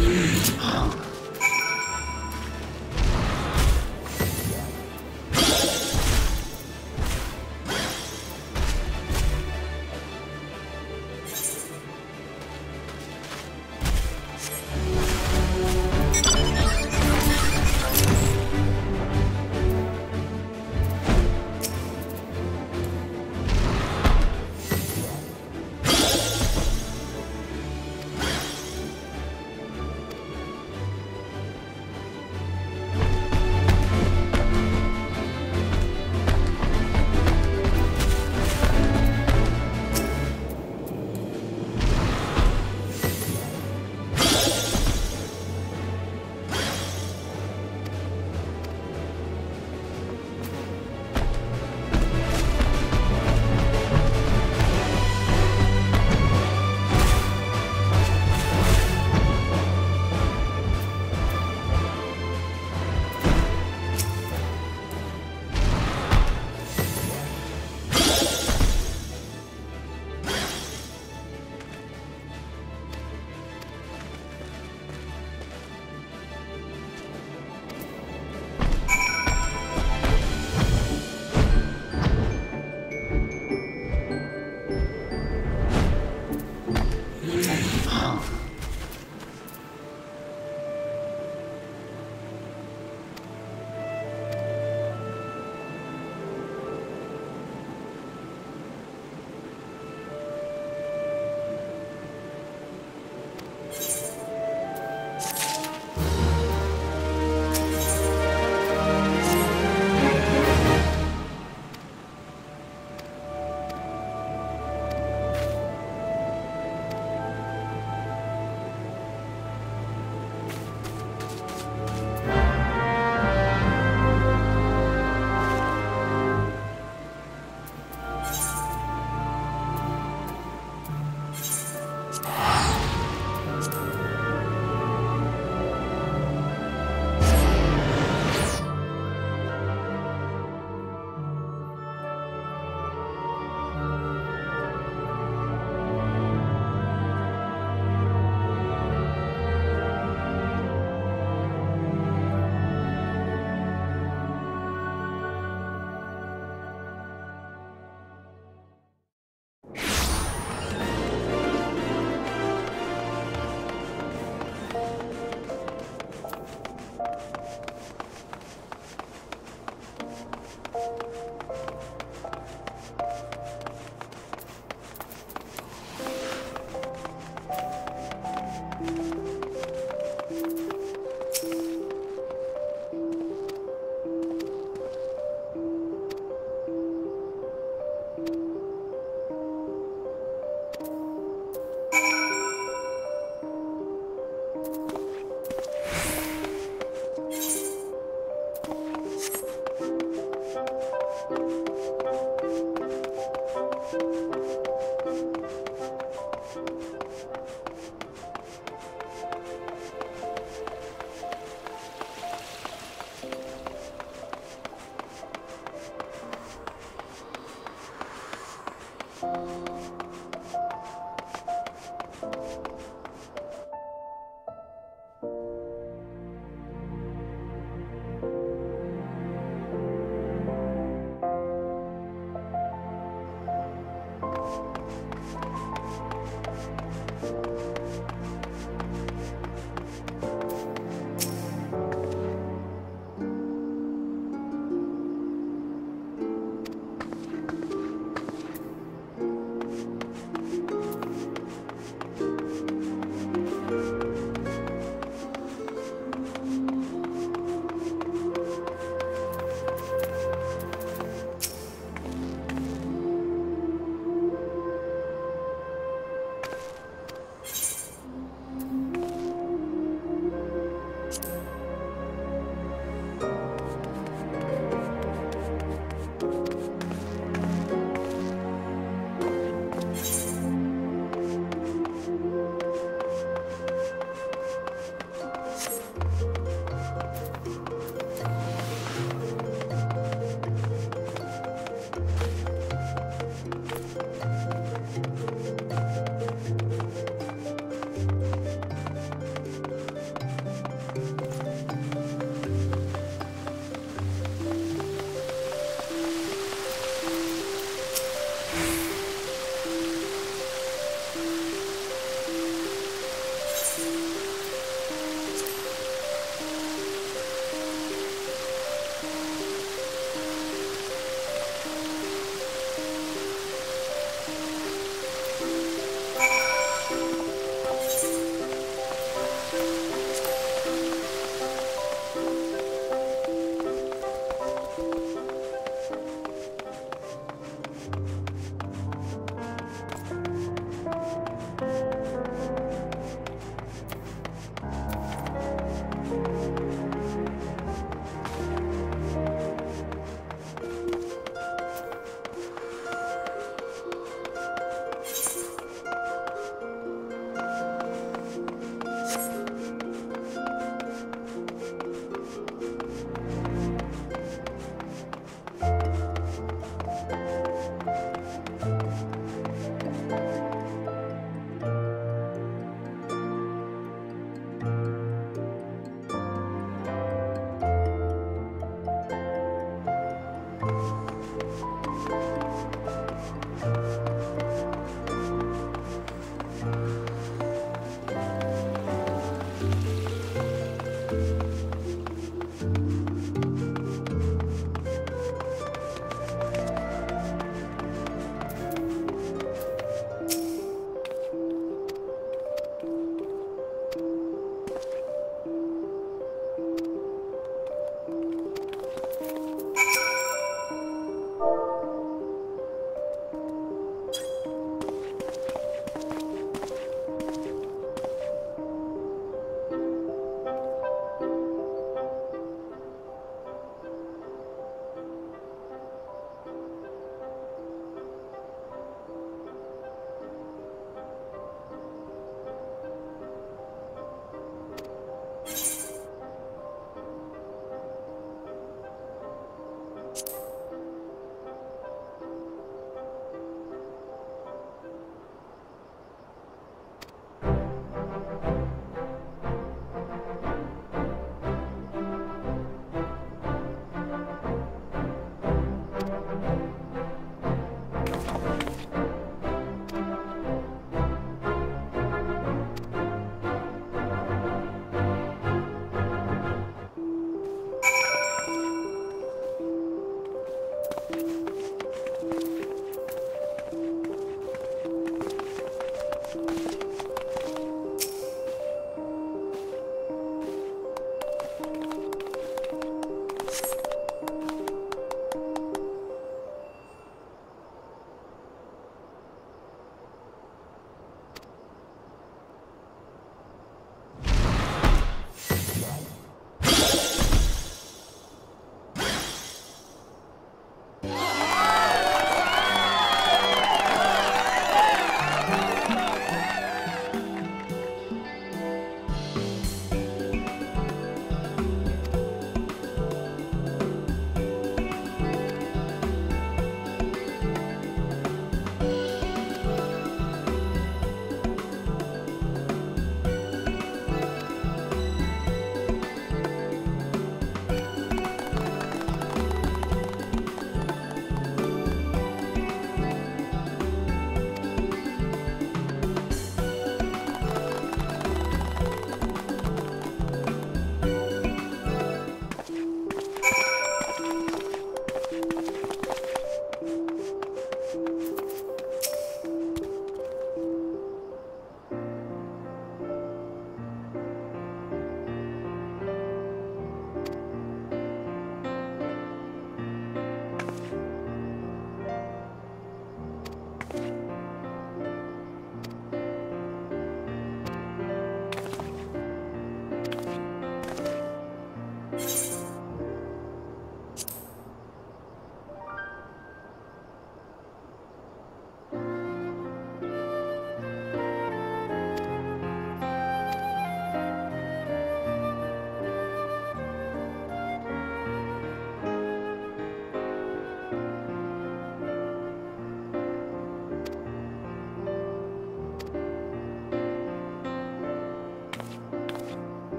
Oh.